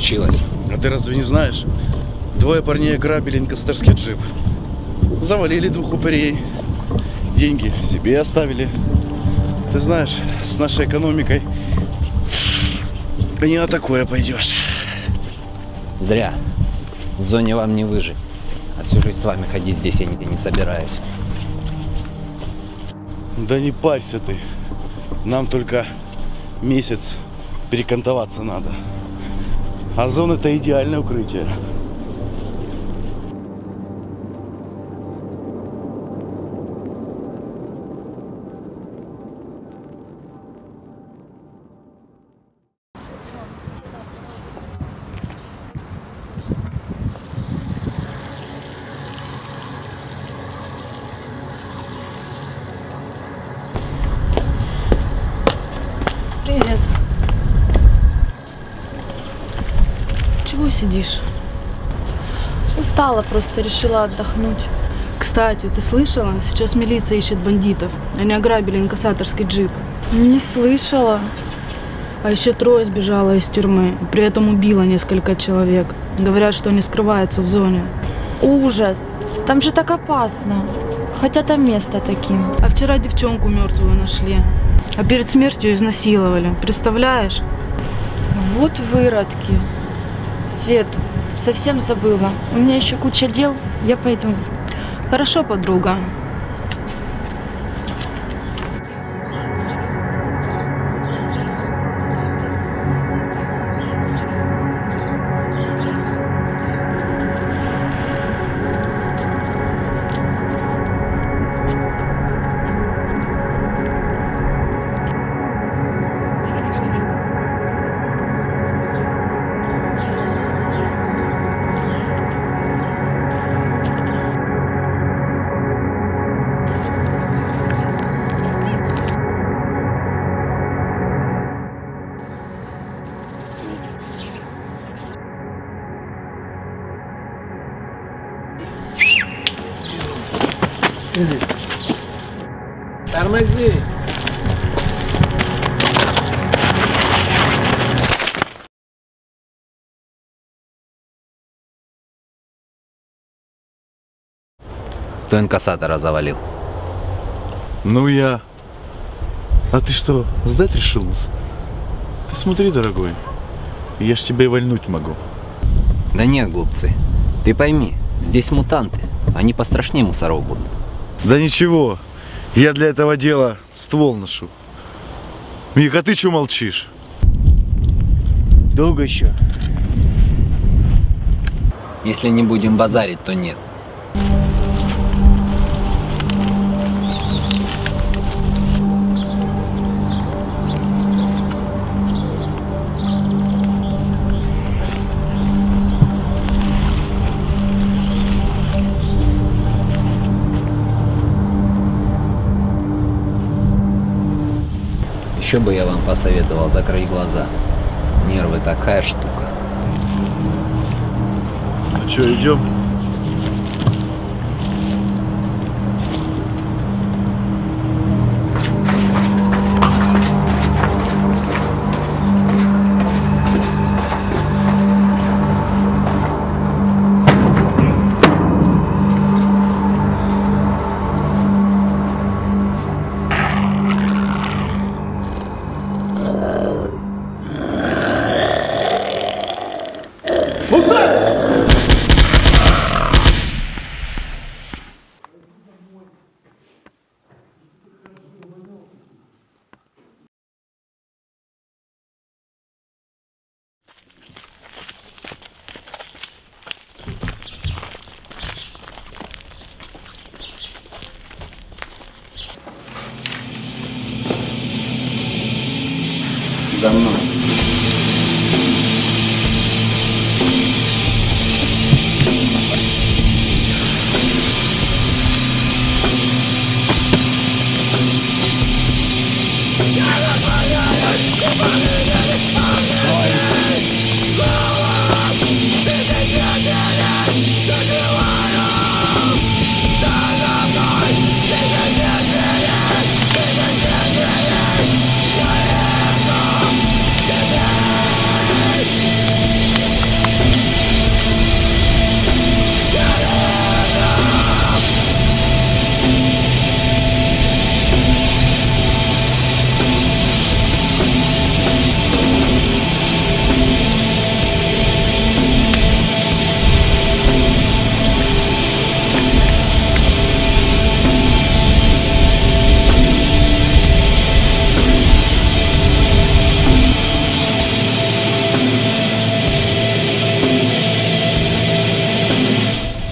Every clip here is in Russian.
Случилось? А ты разве не знаешь? Двое парней ограбили инкассаторский джип. Завалили двух упырей. Деньги себе оставили. Ты знаешь, с нашей экономикой не на такое пойдешь. Зря. В зоне вам не выжить. А всю жизнь с вами ходить здесь я не, не собираюсь. Да не парься ты. Нам только месяц перекантоваться надо. А это идеальное укрытие. Сидишь? Устала просто, решила отдохнуть. Кстати, ты слышала? Сейчас милиция ищет бандитов. Они ограбили инкассаторский джип. Не слышала. А еще трое сбежало из тюрьмы. При этом убило несколько человек. Говорят, что они скрываются в зоне. Ужас. Там же так опасно. Хотя там место таким. А вчера девчонку мертвую нашли. А перед смертью изнасиловали. Представляешь? Вот выродки. Свет, совсем забыла. У меня еще куча дел. Я пойду. Хорошо, подруга. Тормози. Кто инкассатора завалил? Ну я. А ты что, сдать решил нас? Ты смотри, дорогой. Я ж тебя и вальнуть могу. Да нет, глупцы. Ты пойми, здесь мутанты. Они пострашнее мусоров будут. Да ничего. Я для этого дела ствол ношу. Мик, а ты что молчишь? Долго еще? Если не будем базарить, то нет. Еще бы я вам посоветовал закрыть глаза. Нервы такая штука. Ну что, идем? За мной.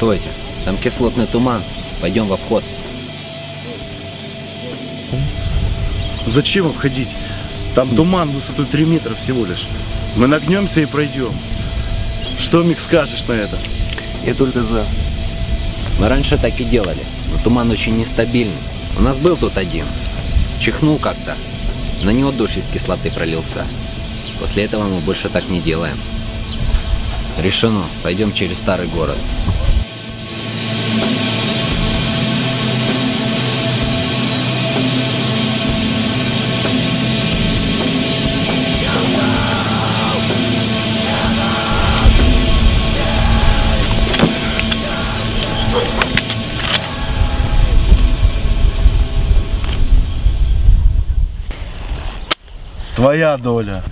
Стойте, там кислотный туман. Пойдем во вход. Зачем обходить? Там туман высотой 3 метра всего лишь. Мы нагнемся и пройдем. Что, Мик, скажешь на это? Я только за. Мы раньше так и делали, но туман очень нестабильный. У нас был тут один. Чихнул как-то. На него дождь из кислоты пролился. После этого мы больше так не делаем. Решено. Пойдем через старый город. Твоя доля.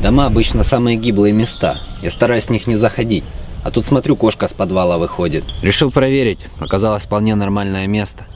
Дома обычно самые гиблые места. Я стараюсь с них не заходить. А тут смотрю, кошка с подвала выходит. Решил проверить. Оказалось вполне нормальное место.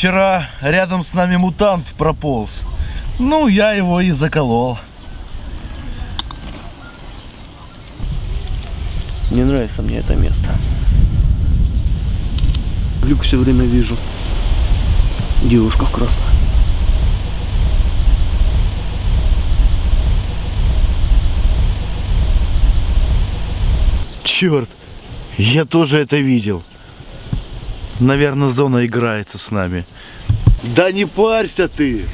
Вчера рядом с нами мутант прополз. Ну, я его и заколол. Не нравится мне это место. Люк все время вижу. Девушка в красном. Черт, я тоже это видел. Наверное, зона играется с нами. Да не парься ты.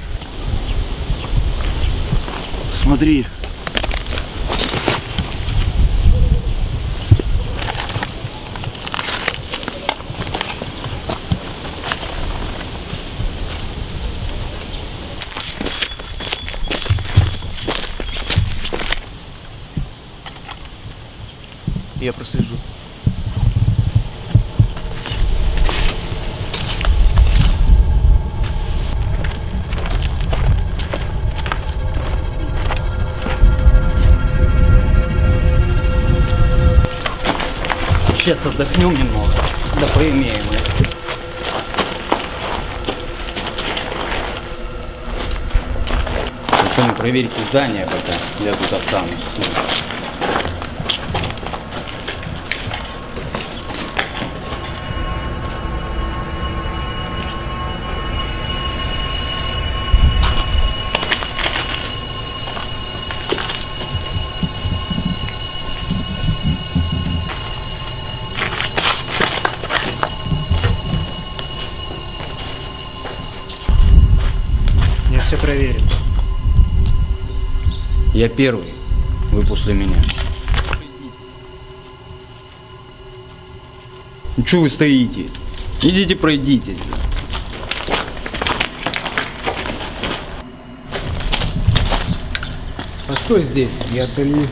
Смотри. Я прослежу. Сейчас отдохнем немного, да поимеем их. Проверьте здание пока, я тут останусь. Я первый, вы после меня. Ну что вы стоите? Идите пройдите. Постой здесь, я отолью.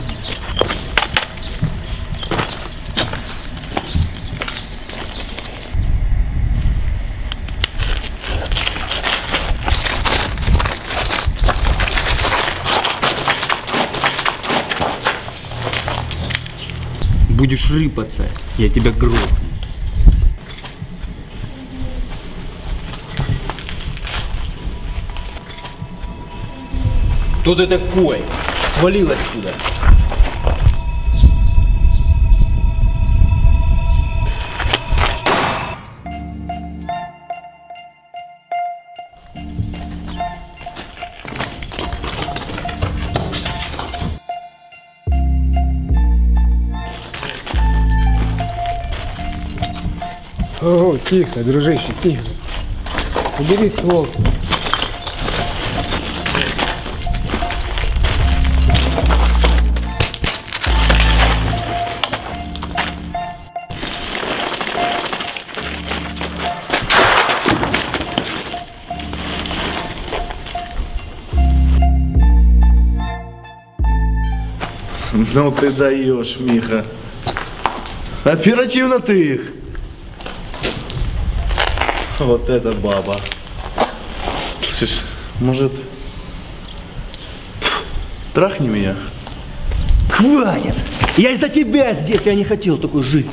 Будешь рыпаться, я тебя грохну. Кто ты такой? Свалил отсюда. Тихо, дружище, тихо. Убери ствол. Ну ты даешь, Миха. Оперативно ты их. Вот это баба. Слышишь, может, трахни меня? Хватит! Я из-за тебя здесь, я не хотел такой жизни.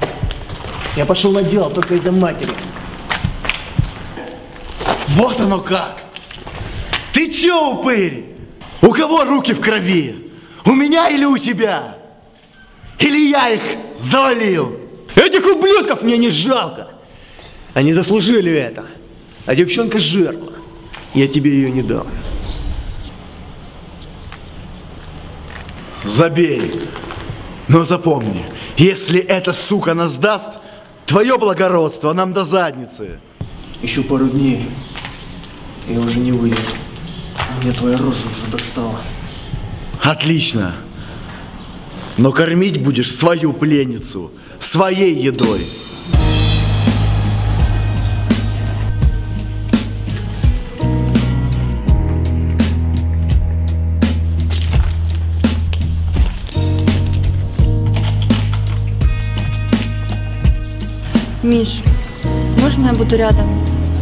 Я пошел на дело только из-за матери. Вот оно как! Ты чё, упырь? У кого руки в крови? У меня или у тебя? Или я их завалил? Этих ублюдков мне не жалко. Они заслужили это. А девчонка жертва. Я тебе ее не дам. Забей. Но запомни, если эта сука нас даст, твое благородство нам до задницы. Еще пару дней. Я уже не выйду. Мне твоя рожа уже достала. Отлично. Но кормить будешь свою пленницу своей едой. Миш, можно я буду рядом?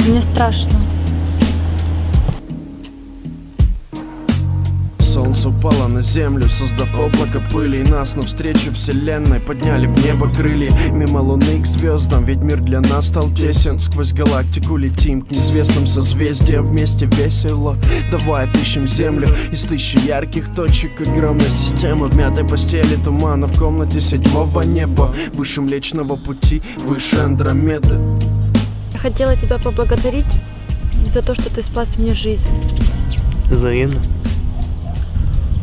Мне страшно. Солнце упало на землю, создав облако пыли И нас навстречу вселенной подняли в небо крылья. Мимо луны к звездам, ведь мир для нас стал тесен. Сквозь галактику летим к неизвестным созвездиям. Вместе весело, давай отыщем землю Из тысячи ярких точек. Огромной системы В мятой постели тумана. В комнате седьмого неба Выше Млечного Пути, выше Андромеды. Я хотела тебя поблагодарить за то, что ты спас мне жизнь. Взаимно.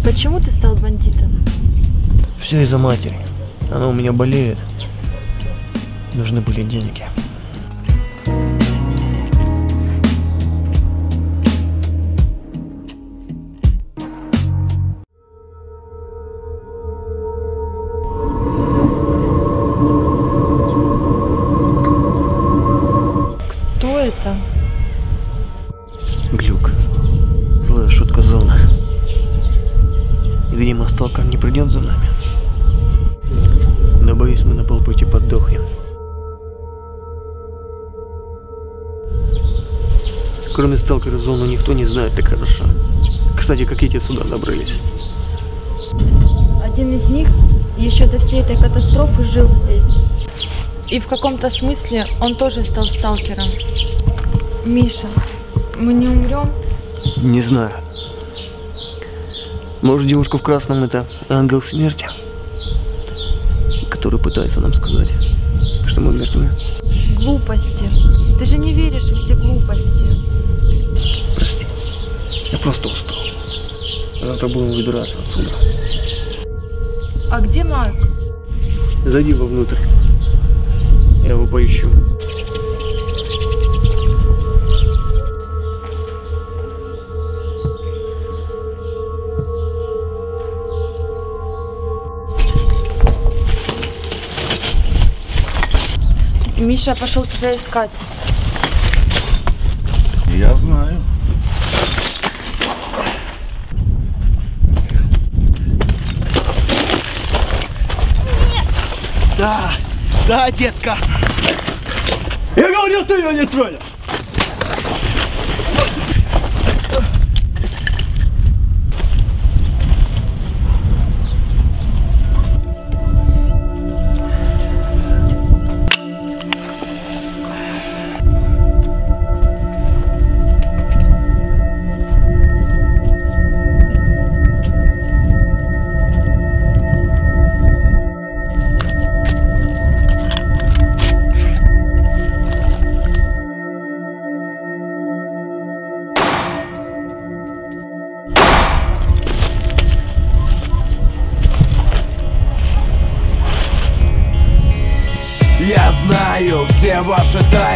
Почему ты стал бандитом? Все из-за матери. Она у меня болеет. Нужны были деньги. Видимо, сталкер не придет за нами. Но боюсь, мы на полпути подохнем. Кроме сталкера зону никто не знает так хорошо. Кстати, как эти сюда добрались? Один из них еще до всей этой катастрофы жил здесь. И в каком-то смысле он тоже стал сталкером. Миша, мы не умрем? Не знаю. Может, девушка в красном это ангел смерти, который пытается нам сказать, что мы мертвы. Глупости. Ты же не веришь в эти глупости. Прости. Я просто устал. Завтра будем выбираться отсюда. А где Марк? Зайди вовнутрь. Я его поищу. Миша пошел тебя искать. Я знаю. Да, да, детка. Я говорил, ты ее не тронешь.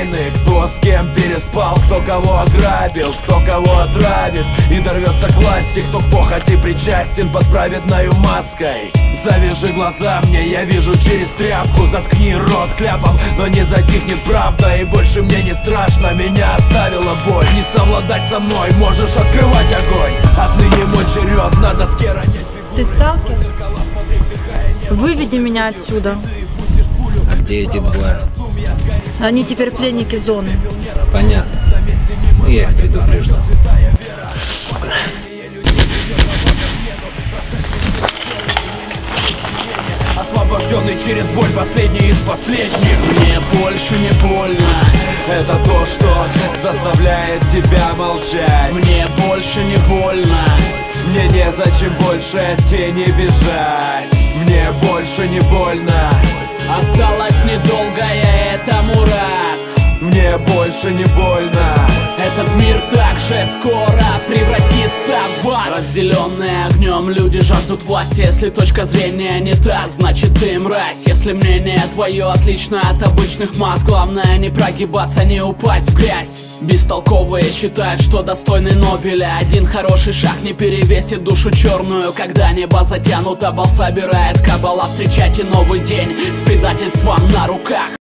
Тайны. Кто с кем переспал, кто кого ограбил Кто кого отравит. И дорвется к власти Кто к похоти причастен под праведною маской. Завяжи глаза мне, я вижу через тряпку. Заткни рот кляпом, но не затихнет правда. И больше мне не страшно, меня оставила боль. Не совладать со мной, можешь открывать огонь. Отныне мой черед на доске ронять. Фигуру Ты сталкер? Выведи меня отсюда. А где эти двое? Они теперь пленники зоны. Понятно. Ну, я их предупреждал. Освобожденный через боль, последний из последних Мне больше не больно Это то, что заставляет тебя молчать Мне больше не больно Мне незачем больше от тени бежать Мне больше не больно Осталось недолго, я этому рад Мне больше не больно. Этот мир также скоро превратится в ад. Разделенные огнем люди жаждут власти Если точка зрения не та, значит ты мразь. Если мнение твое отлично от обычных масс Главное не прогибаться, не упасть в грязь. Бестолковые считают, что достойны Нобеля Один хороший шаг не перевесит душу черную. Когда небо затянуто, бал собирает кабала. Встречайте новый день с предательством на руках